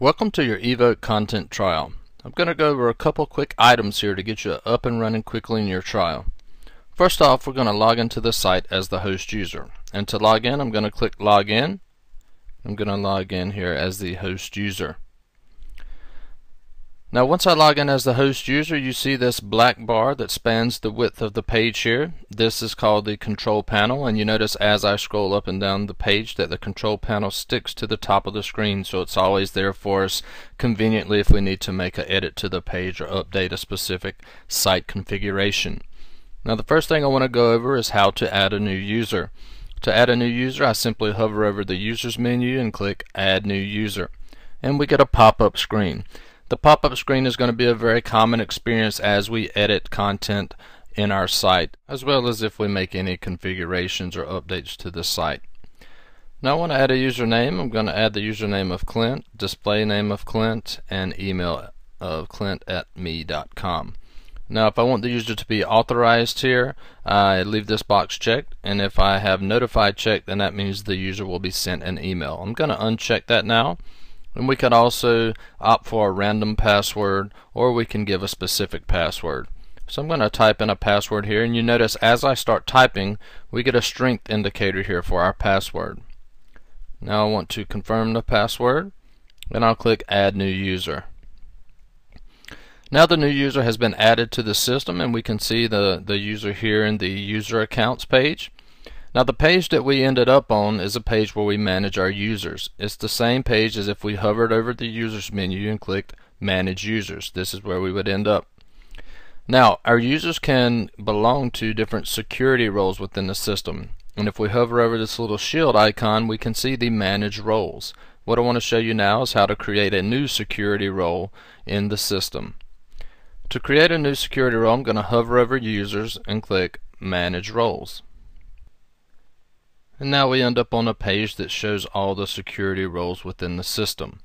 Welcome to your Evoq content trial. I'm going to go over a couple quick items here to get you up and running quickly in your trial. First off, we're going to log into the site as the host user. And to log in, I'm going to click Login. I'm going to log in here as the host user. Now once I log in as the host user you see this black bar that spans the width of the page here. This is called the control panel and you notice as I scroll up and down the page that the control panel sticks to the top of the screen so it's always there for us conveniently if we need to make an edit to the page or update a specific site configuration. Now the first thing I want to go over is how to add a new user. To add a new user I simply hover over the users menu and click add new user and we get a pop-up screen. The pop-up screen is going to be a very common experience as we edit content in our site, as well as if we make any configurations or updates to the site. Now I want to add a username. I'm going to add the username of Clint, display name of Clint, and email of clint at me.com. Now if I want the user to be authorized here, I leave this box checked, and if I have notified checked, then that means the user will be sent an email. I'm going to uncheck that now and we can also opt for a random password or we can give a specific password. So I'm going to type in a password here and you notice as I start typing we get a strength indicator here for our password. Now I want to confirm the password and I'll click add new user. Now the new user has been added to the system and we can see the, the user here in the user accounts page. Now the page that we ended up on is a page where we manage our users. It's the same page as if we hovered over the users menu and clicked manage users. This is where we would end up. Now our users can belong to different security roles within the system. And if we hover over this little shield icon we can see the manage roles. What I want to show you now is how to create a new security role in the system. To create a new security role I'm going to hover over users and click manage roles. And now we end up on a page that shows all the security roles within the system.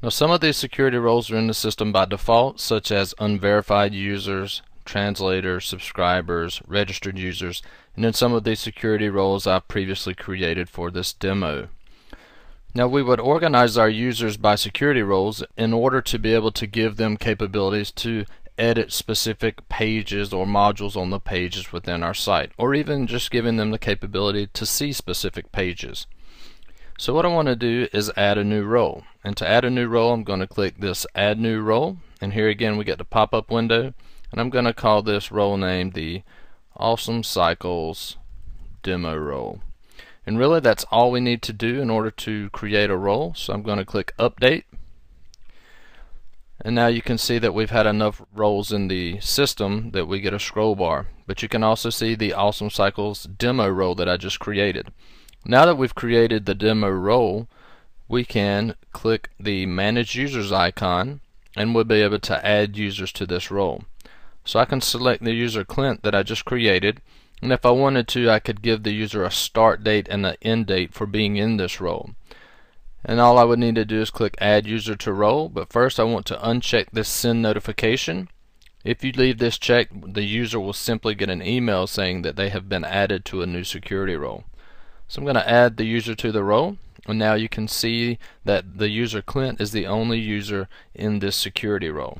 Now some of these security roles are in the system by default, such as unverified users, translators, subscribers, registered users, and then some of these security roles I've previously created for this demo. Now we would organize our users by security roles in order to be able to give them capabilities to edit specific pages or modules on the pages within our site or even just giving them the capability to see specific pages. So what I want to do is add a new role. And to add a new role I'm going to click this add new role. And here again we get the pop-up window. And I'm going to call this role name the Awesome Cycles demo role. And really that's all we need to do in order to create a role. So I'm going to click update and now you can see that we've had enough roles in the system that we get a scroll bar. But you can also see the Awesome Cycles demo role that I just created. Now that we've created the demo role, we can click the Manage Users icon and we'll be able to add users to this role. So I can select the user Clint that I just created and if I wanted to I could give the user a start date and an end date for being in this role and all I would need to do is click add user to role but first I want to uncheck this send notification. If you leave this checked the user will simply get an email saying that they have been added to a new security role. So I'm going to add the user to the role and now you can see that the user Clint is the only user in this security role.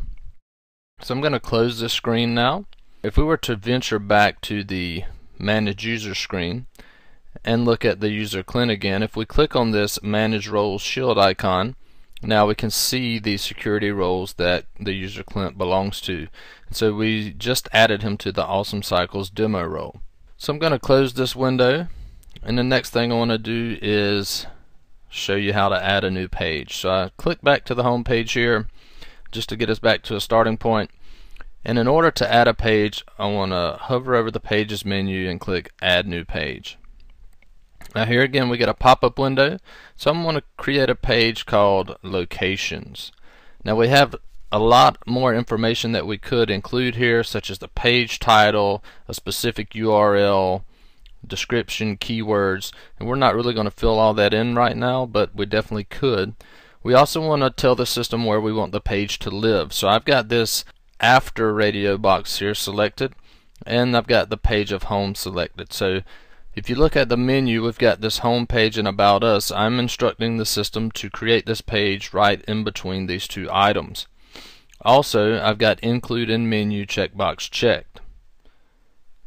So I'm going to close this screen now. If we were to venture back to the manage user screen and look at the user Clint again, if we click on this manage roles shield icon, now we can see the security roles that the user Clint belongs to. So we just added him to the Awesome Cycles demo role. So I'm going to close this window and the next thing I want to do is show you how to add a new page. So I click back to the home page here just to get us back to a starting point. And in order to add a page, I want to hover over the pages menu and click add new page. Now here again we get a pop-up window. So I'm going to create a page called locations. Now we have a lot more information that we could include here such as the page title, a specific URL, description, keywords, and we're not really going to fill all that in right now but we definitely could. We also want to tell the system where we want the page to live. So I've got this after radio box here selected and I've got the page of home selected. So If you look at the menu, we've got this home page and about us. I'm instructing the system to create this page right in between these two items. Also, I've got include in menu checkbox checked.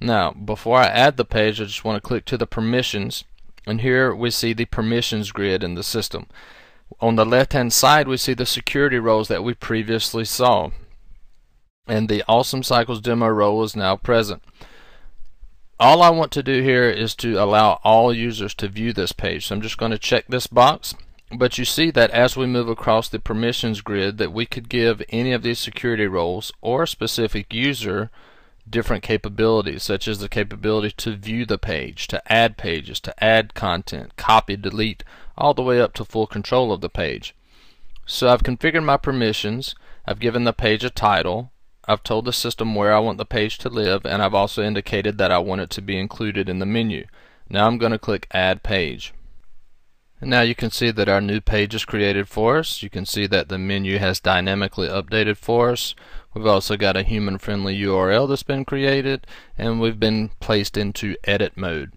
Now, before I add the page, I just want to click to the permissions, and here we see the permissions grid in the system. On the left hand side, we see the security roles that we previously saw, and the Awesome Cycles demo role is now present all I want to do here is to allow all users to view this page. So I'm just going to check this box. But you see that as we move across the permissions grid that we could give any of these security roles or a specific user different capabilities such as the capability to view the page, to add pages, to add content, copy, delete, all the way up to full control of the page. So I've configured my permissions, I've given the page a title, I've told the system where I want the page to live and I've also indicated that I want it to be included in the menu. Now I'm going to click Add Page. And now you can see that our new page is created for us. You can see that the menu has dynamically updated for us. We've also got a human-friendly URL that's been created and we've been placed into edit mode.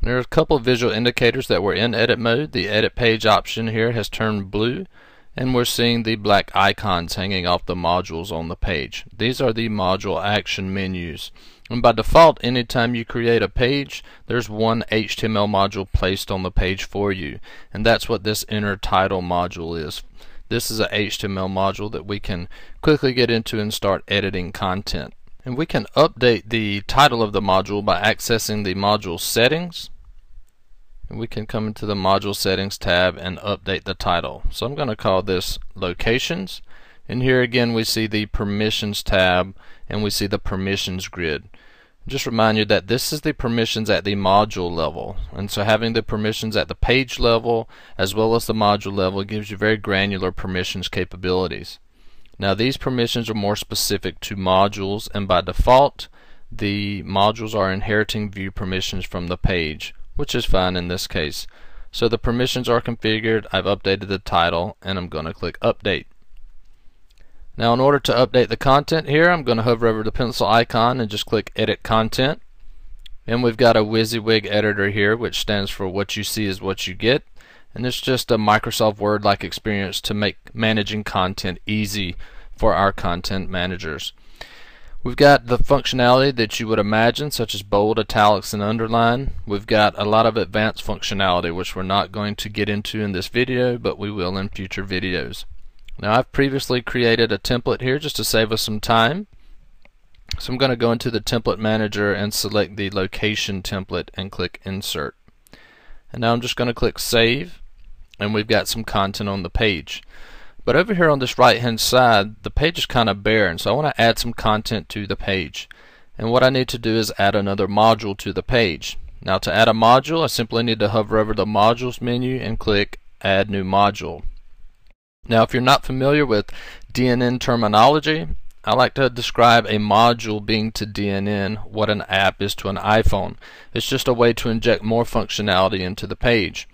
There are a couple of visual indicators that we're in edit mode. The edit page option here has turned blue and we're seeing the black icons hanging off the modules on the page. These are the module action menus. And by default, anytime you create a page, there's one HTML module placed on the page for you. And that's what this inner title module is. This is a HTML module that we can quickly get into and start editing content. And we can update the title of the module by accessing the module settings we can come into the module settings tab and update the title. So I'm going to call this locations and here again we see the permissions tab and we see the permissions grid. Just remind you that this is the permissions at the module level and so having the permissions at the page level as well as the module level gives you very granular permissions capabilities. Now these permissions are more specific to modules and by default the modules are inheriting view permissions from the page which is fine in this case. So the permissions are configured, I've updated the title, and I'm going to click Update. Now in order to update the content here, I'm going to hover over the pencil icon and just click Edit Content. And we've got a WYSIWYG editor here, which stands for What You See is What You Get. And it's just a Microsoft Word-like experience to make managing content easy for our content managers. We've got the functionality that you would imagine, such as bold, italics, and underline. We've got a lot of advanced functionality, which we're not going to get into in this video, but we will in future videos. Now I've previously created a template here just to save us some time. So I'm going to go into the template manager and select the location template and click insert. And now I'm just going to click save and we've got some content on the page. But over here on this right hand side, the page is kind of barren, so I want to add some content to the page. And what I need to do is add another module to the page. Now to add a module, I simply need to hover over the modules menu and click add new module. Now if you're not familiar with DNN terminology, I like to describe a module being to DNN what an app is to an iPhone. It's just a way to inject more functionality into the page.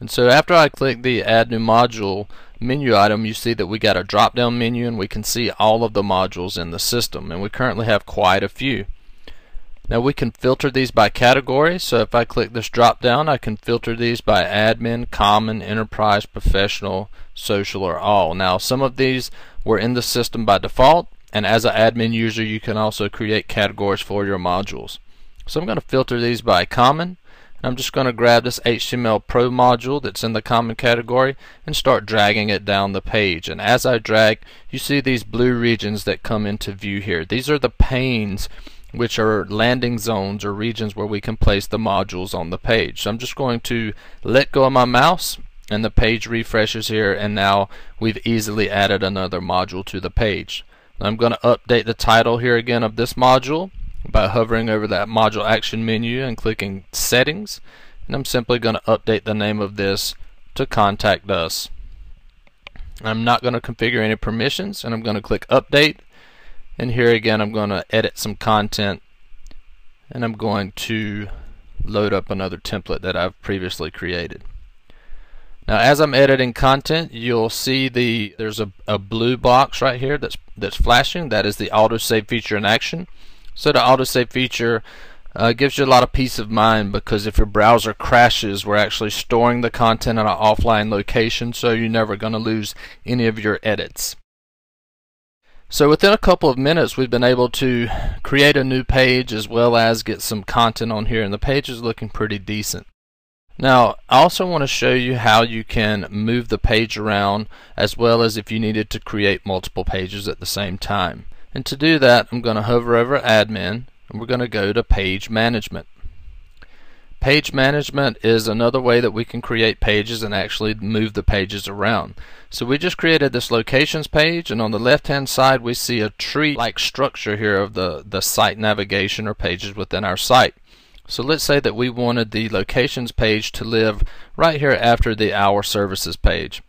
And so after I click the add new module menu item you see that we got a drop down menu and we can see all of the modules in the system and we currently have quite a few. Now we can filter these by category so if I click this drop down I can filter these by admin, common, enterprise, professional, social or all. Now some of these were in the system by default and as an admin user you can also create categories for your modules. So I'm going to filter these by common I'm just going to grab this HTML Pro module that's in the common category and start dragging it down the page. And as I drag, you see these blue regions that come into view here. These are the panes which are landing zones or regions where we can place the modules on the page. So I'm just going to let go of my mouse and the page refreshes here and now we've easily added another module to the page. I'm going to update the title here again of this module by hovering over that module action menu and clicking settings and I'm simply going to update the name of this to contact us. I'm not going to configure any permissions and I'm going to click update and here again I'm going to edit some content and I'm going to load up another template that I've previously created. Now as I'm editing content you'll see the there's a, a blue box right here that's that's flashing that is the autosave feature in action so the autosave feature uh, gives you a lot of peace of mind because if your browser crashes, we're actually storing the content in an offline location, so you're never going to lose any of your edits. So within a couple of minutes we've been able to create a new page as well as get some content on here and the page is looking pretty decent. Now I also want to show you how you can move the page around as well as if you needed to create multiple pages at the same time. And to do that I'm going to hover over admin and we're going to go to page management. Page management is another way that we can create pages and actually move the pages around. So we just created this locations page and on the left hand side we see a tree like structure here of the, the site navigation or pages within our site. So let's say that we wanted the locations page to live right here after the our services page.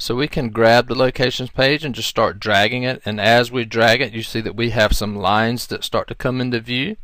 So we can grab the locations page and just start dragging it and as we drag it you see that we have some lines that start to come into view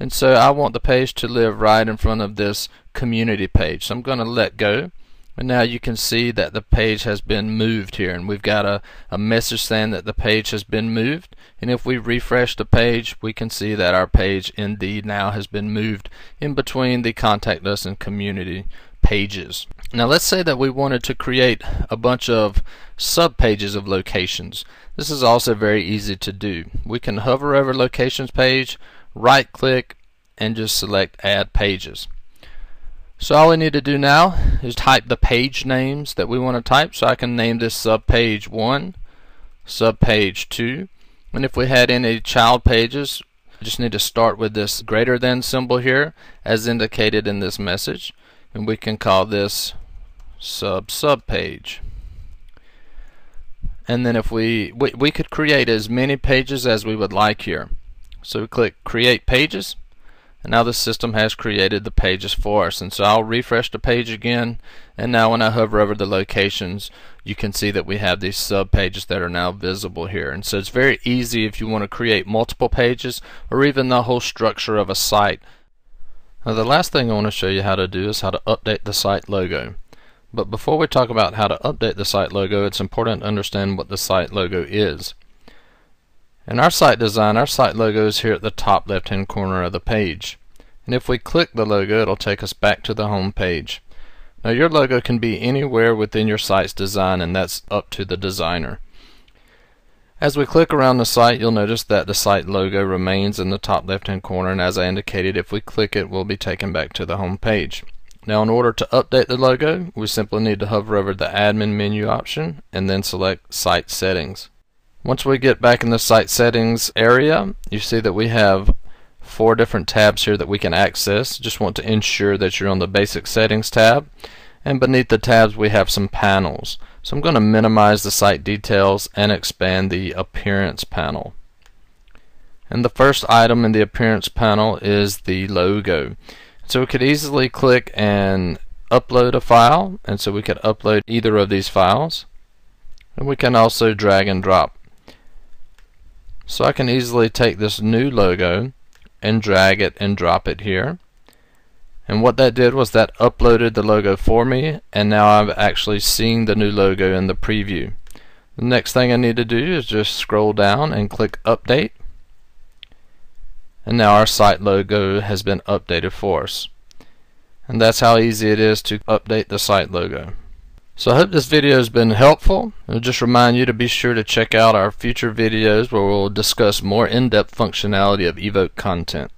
and so I want the page to live right in front of this community page. So I'm going to let go. And now you can see that the page has been moved here and we've got a, a message saying that the page has been moved and if we refresh the page we can see that our page indeed now has been moved in between the contact us and community pages. Now let's say that we wanted to create a bunch of subpages of locations. This is also very easy to do. We can hover over locations page right click and just select add pages so all we need to do now is type the page names that we want to type so I can name this subpage 1 subpage 2 and if we had any child pages I just need to start with this greater than symbol here as indicated in this message and we can call this sub sub page and then if we, we we could create as many pages as we would like here. So we click create pages. And now the system has created the pages for us. And so I'll refresh the page again. And now when I hover over the locations you can see that we have these sub pages that are now visible here. And so it's very easy if you want to create multiple pages or even the whole structure of a site now the last thing I want to show you how to do is how to update the site logo but before we talk about how to update the site logo it's important to understand what the site logo is in our site design, our site logo is here at the top left hand corner of the page. And if we click the logo, it'll take us back to the home page. Now your logo can be anywhere within your site's design and that's up to the designer. As we click around the site, you'll notice that the site logo remains in the top left hand corner and as I indicated, if we click it, we'll be taken back to the home page. Now in order to update the logo, we simply need to hover over the admin menu option and then select site settings. Once we get back in the site settings area, you see that we have four different tabs here that we can access. Just want to ensure that you're on the basic settings tab. And beneath the tabs we have some panels. So I'm going to minimize the site details and expand the appearance panel. And the first item in the appearance panel is the logo. So we could easily click and upload a file and so we could upload either of these files. And we can also drag and drop. So I can easily take this new logo and drag it and drop it here. And what that did was that uploaded the logo for me and now I'm actually seeing the new logo in the preview. The next thing I need to do is just scroll down and click update. And now our site logo has been updated for us. And that's how easy it is to update the site logo. So I hope this video has been helpful. I'll just remind you to be sure to check out our future videos where we'll discuss more in-depth functionality of Evoq content.